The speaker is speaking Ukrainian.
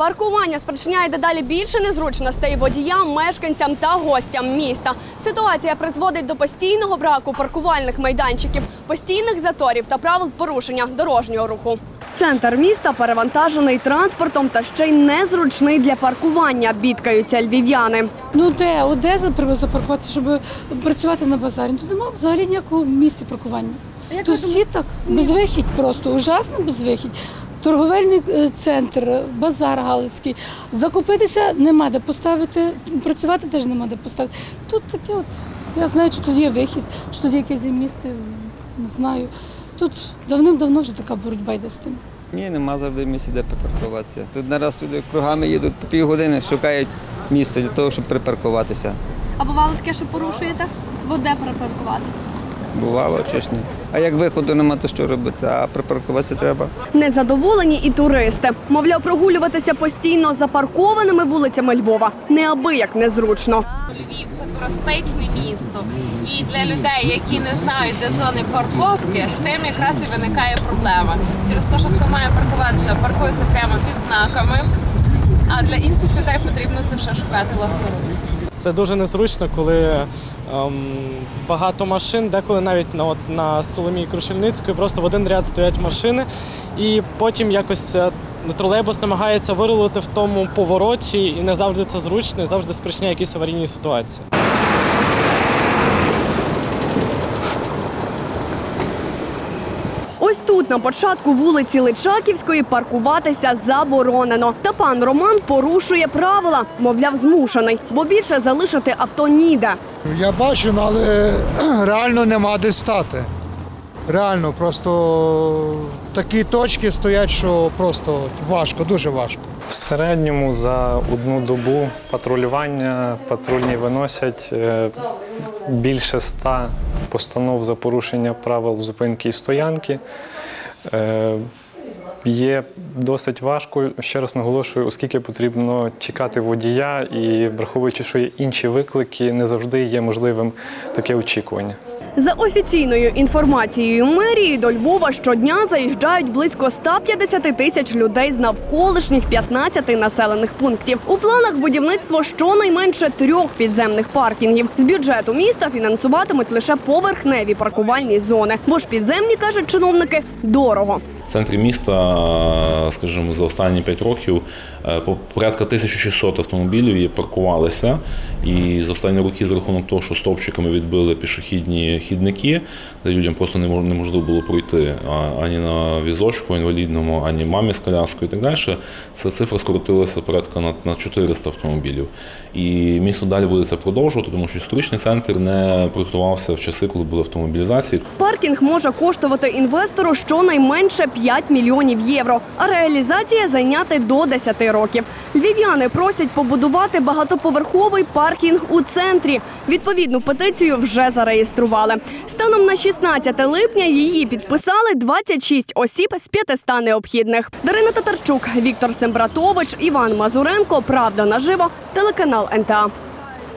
Паркування спричиняє дедалі більше незручностей водіям, мешканцям та гостям міста. Ситуація призводить до постійного браку паркувальних майданчиків, постійних заторів та правил порушення дорожнього руху. Центр міста перевантажений транспортом та ще й незручний для паркування. Бідкаються львів'яни. Ну де, От де за- запаркуватися, щоб працювати на базарі? Тут немає взагалі ніякого місця паркування. Тут всі так безвихідь просто, ужасно безвихідь. Торговельний е, центр, базар Галицький. Закупитися нема де поставити, працювати теж нема де поставити. Тут таке от. Я знаю, що тут є вихід, що тут є якесь є місце, не знаю. Тут давним-давно вже така боротьба йде з тим. Ні, нема завжди місця, де припаркуватися. Тут нараз люди кругами їдуть по півгодини, шукають місце для того, щоб припаркуватися. А бувало таке, що порушуєте? Бо де припаркуватися? Бувало, чи ж ні. А як виходу нема, то що робити? А припаркуватися треба. Незадоволені і туристи. Мовляв, прогулюватися постійно запаркованими вулицями Львова неабияк незручно. Львів це туристичне місто. І для людей, які не знають, де зони парковки, з тим якраз і виникає проблема. Через те, що хто має паркуватися, паркується прямо під знаками. А для інших людей потрібно це ще шукати власноруч. Це дуже незручно, коли ем, багато машин, деколи навіть на, от, на Соломії Крушельницької просто в один ряд стоять машини, і потім якось е, тролейбус намагається вирулити в тому повороті, і не завжди це зручно, і завжди спричиняє якісь аварійні ситуації. Ось тут на початку вулиці Личаківської паркуватися заборонено. Та пан Роман порушує правила, мовляв, змушений, бо більше залишити авто ніде. Я бачу, але реально нема де стати. Реально, просто такі точки стоять, що просто важко, дуже важко. В середньому за одну добу патрулювання патрульні виносять е, більше ста постанов за порушення правил зупинки і стоянки. Е, Є досить важко, ще раз наголошую, оскільки потрібно чекати водія і враховуючи, що є інші виклики, не завжди є можливим таке очікування. За офіційною інформацією мерії до Львова щодня заїжджають близько 150 тисяч людей з навколишніх 15 населених пунктів. У планах будівництво щонайменше трьох підземних паркінгів. З бюджету міста фінансуватимуть лише поверхневі паркувальні зони, бо ж підземні кажуть чиновники дорого. Центрі міста, скажімо, за останні 5 років е, по- порядка 1600 автомобілів є паркувалися. І за останні роки, за рахунок того, що стовпчиками відбили пішохідні хідники, де людям просто не мож- неможливо було пройти ані на візочку інвалідному, ані мамі з коляскою і так далі. Ця цифра скоротилася порядка на, на 400 автомобілів. І місто далі буде це продовжувати, тому що історичний центр не проєктувався в часи, коли були автомобілізації. Паркінг може коштувати інвестору щонайменше 5 мільйонів євро, а реалізація зайняти до 10 років. Львів'яни просять побудувати багатоповерховий паркінг у центрі. Відповідну петицію вже зареєстрували. Станом на 16 липня її підписали 26 осіб з 500 необхідних. Дарина Татарчук, Віктор Сембратович, Іван Мазуренко. Правда наживо. Телеканал НТА.